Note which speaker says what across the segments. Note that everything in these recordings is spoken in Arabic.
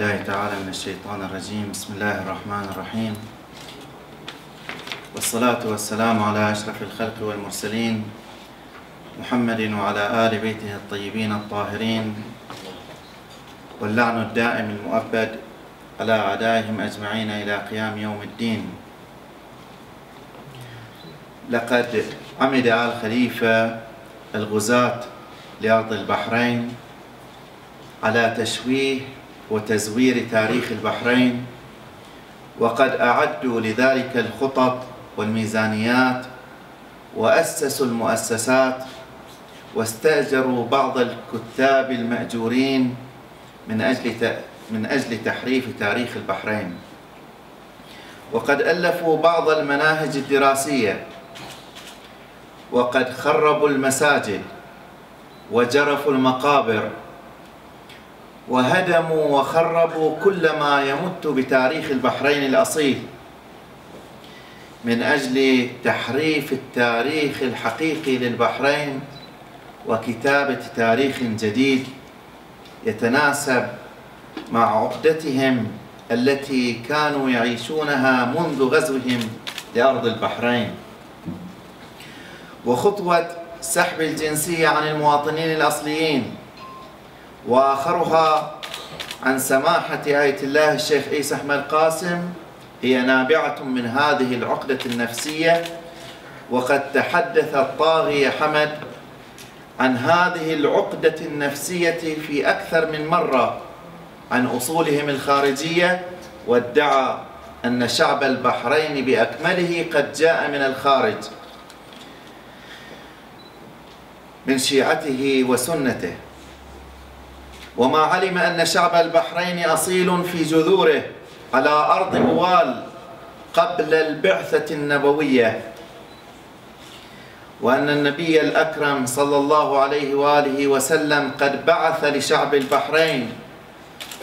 Speaker 1: الله تعالى من الشيطان الرجيم. بسم الله الرحمن الرحيم. والصلاة والسلام على أشرف الخلق والمرسلين محمد وعلى آل بيته الطيبين الطاهرين. واللعن الدائم المؤبد على أعدائهم أجمعين إلى قيام يوم الدين. لقد عمد آل خليفة الغزاة لأرض البحرين على تشويه وتزوير تاريخ البحرين وقد أعدوا لذلك الخطط والميزانيات وأسسوا المؤسسات واستأجروا بعض الكتاب المأجورين من أجل من أجل تحريف تاريخ البحرين. وقد ألفوا بعض المناهج الدراسية وقد خربوا المساجد وجرفوا المقابر وهدموا وخربوا كل ما يمت بتاريخ البحرين الأصيل من أجل تحريف التاريخ الحقيقي للبحرين وكتابة تاريخ جديد يتناسب مع عقدتهم التي كانوا يعيشونها منذ غزوهم لأرض البحرين. وخطوة سحب الجنسية عن المواطنين الأصليين وآخرها عن سماحة آية الله الشيخ عيسى أحمد قاسم هي نابعة من هذه العقدة النفسية وقد تحدث الطاغية حمد عن هذه العقدة النفسية في أكثر من مرة عن أصولهم الخارجية وادعى أن شعب البحرين بأكمله قد جاء من الخارج من شيعته وسنته. وما علم أن شعب البحرين أصيل في جذوره على أرض بوال قبل البعثة النبوية. وأن النبي الأكرم صلى الله عليه وآله وسلم قد بعث لشعب البحرين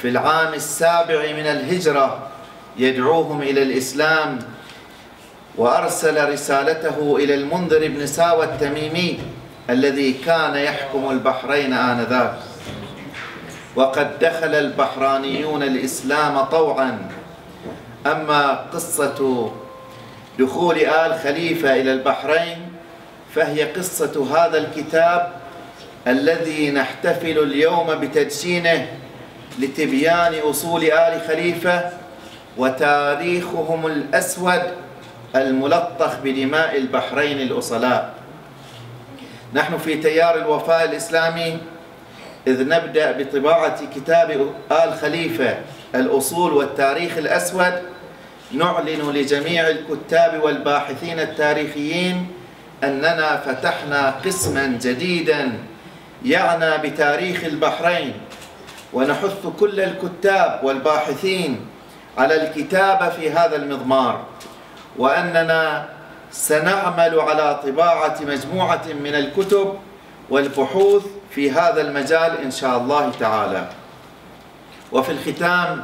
Speaker 1: في العام السابع من الهجرة يدعوهم إلى الإسلام وأرسل رسالته إلى المنذر بن ساوى التميمي الذي كان يحكم البحرين آنذاك. وقد دخل البحرانيون الإسلام طوعا. أما قصة دخول آل خليفة إلى البحرين فهي قصة هذا الكتاب الذي نحتفل اليوم بتدشينه لتبيان أصول آل خليفة وتاريخهم الأسود الملطخ بدماء البحرين الأصلاء. نحن في تيار الوفاء الإسلامي إذ نبدأ بطباعة كتاب آل خليفة الأصول والتاريخ الأسود. نعلن لجميع الكتاب والباحثين التاريخيين أننا فتحنا قسما جديدا يعنى بتاريخ البحرين. ونحث كل الكتاب والباحثين على الكتابة في هذا المضمار. وأننا سنعمل على طباعة مجموعة من الكتب والبحوث في هذا المجال إن شاء الله تعالى. وفي الختام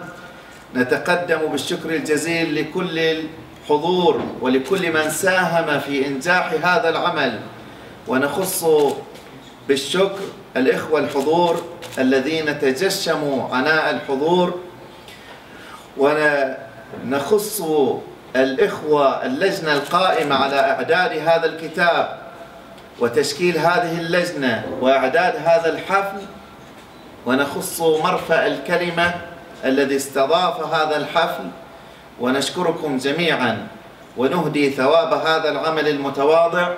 Speaker 1: نتقدم بالشكر الجزيل لكل الحضور ولكل من ساهم في إنجاح هذا العمل. ونخص بالشكر الإخوة الحضور الذين تجشموا عناء الحضور. ونخص الإخوة اللجنة القائمة على إعداد هذا الكتاب وتشكيل هذه اللجنة وإعداد هذا الحفل ونخص مرفأ الكلمة الذي استضاف هذا الحفل ونشكركم جميعا ونهدي ثواب هذا العمل المتواضع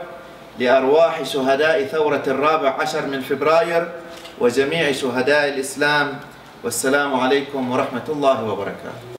Speaker 1: لأرواح شهداء ثورة الرابع عشر من فبراير وجميع شهداء الإسلام والسلام عليكم ورحمة الله وبركاته.